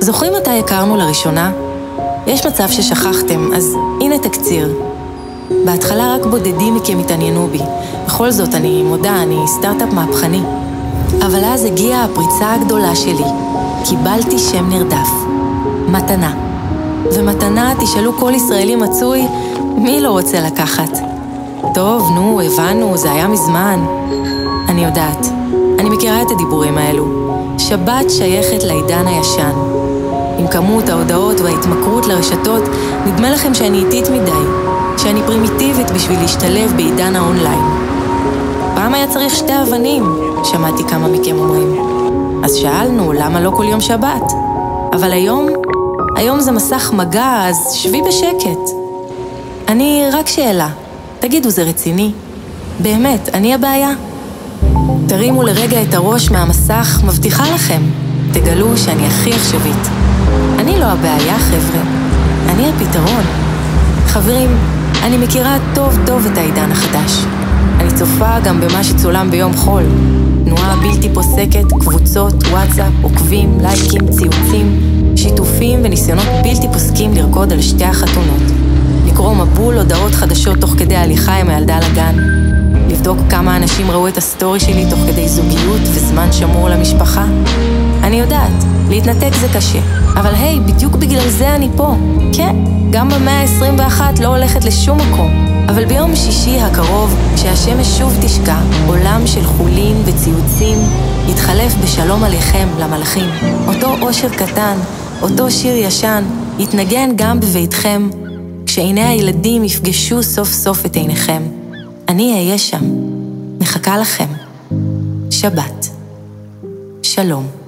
זוכרים מתי הכרנו לראשונה? יש מצב ששכחתם, אז הנה תקציר. בהתחלה רק בודדים מכם התעניינו בי. בכל זאת, אני מודה, אני סטארט-אפ מהפכני. אבל אז הגיעה הפריצה הגדולה שלי. קיבלתי שם נרדף. מתנה. ומתנה, תשאלו כל ישראלי מצוי, מי לא רוצה לקחת? טוב, נו, הבנו, זה היה מזמן. אני יודעת. מכירה את הדיבורים האלו. שבת שייכת לעידן הישן. עם כמות ההודעות וההתמכרות לרשתות, נדמה לכם שאני איטית מדי, שאני פרימיטיבית בשביל להשתלב בעידן האונליין. פעם היה צריך שתי אבנים, שמעתי כמה מכם אומרים. אז שאלנו, למה לא כל יום שבת? אבל היום, היום זה מסך מגע, אז שבי בשקט. אני רק שאלה, תגידו, זה רציני? באמת, אני הבעיה? תרימו לרגע את הראש מהמסך, מבטיחה לכם, תגלו שאני הכי עכשווית. אני לא הבעיה, חבר'ה. אני הפתרון. חברים, אני מכירה טוב טוב את העידן החדש. אני צופה גם במה שצולם ביום חול. תנועה בלתי פוסקת, קבוצות, וואטסאפ, עוקבים, לייקים, ציוצים, שיתופים וניסיונות בלתי פוסקים לרקוד על שתי החתונות. לקרוא מבול הודעות חדשות תוך כדי הליכה עם הילדה לגן. לבדוק כמה אנשים ראו את הסטורי שלי תוך כדי זוגיות וזמן שמור למשפחה. אני יודעת, להתנתק זה קשה, אבל היי, בדיוק בגלל זה אני פה. כן, גם במאה ה-21 לא הולכת לשום מקום. אבל ביום שישי הקרוב, כשהשמש שוב תשקע, עולם של חולין וציוצים יתחלף בשלום עליכם למלאכים. אותו אושר קטן, אותו שיר ישן, יתנגן גם בביתכם, כשעיני הילדים יפגשו סוף סוף את עיניכם. אני אהיה שם, מחכה לכם. שבת. שלום.